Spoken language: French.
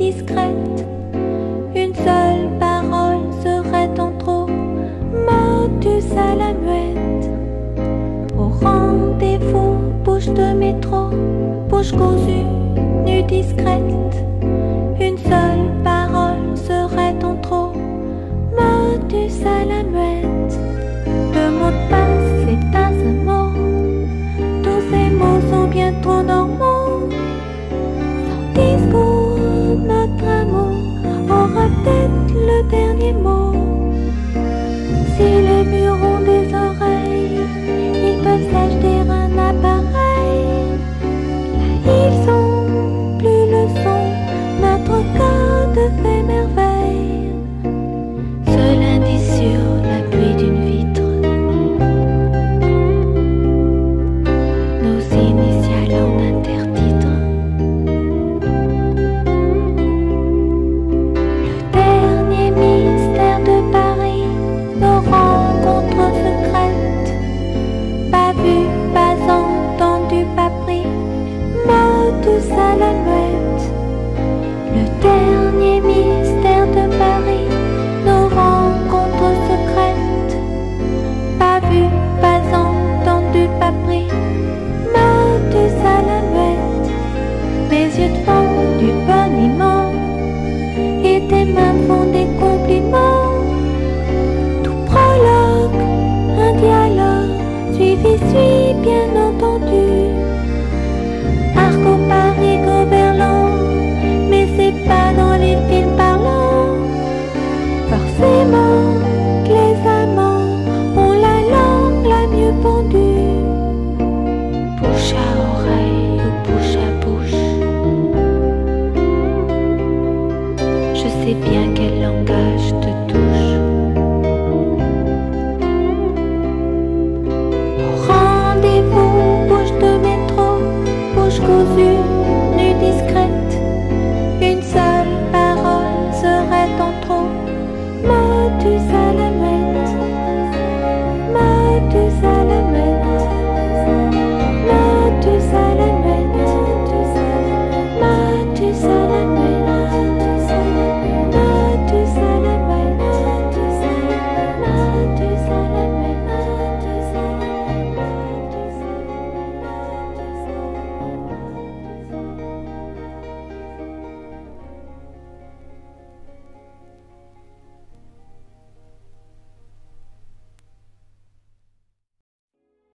Une seule parole serait en trop, motus à la muette. Au rendez-vous, bouche de métro, bouche cousue, nue discrète. Une seule parole serait en trop, motus à la muette. Le mot de passe, c'est pas un mot, tous ces mots sont bien trop normaux. Je sais bien quel langage te touche. Rendez-vous, bouche de métro, bouche cousue,